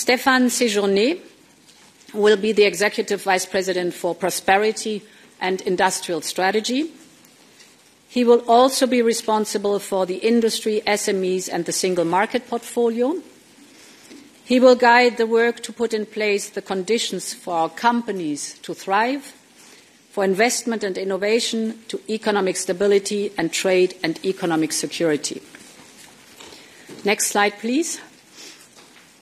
Stéphane Séjourné will be the Executive Vice President for Prosperity and Industrial Strategy. He will also be responsible for the industry, SMEs, and the single market portfolio. He will guide the work to put in place the conditions for our companies to thrive, for investment and innovation, to economic stability and trade and economic security. Next slide, please.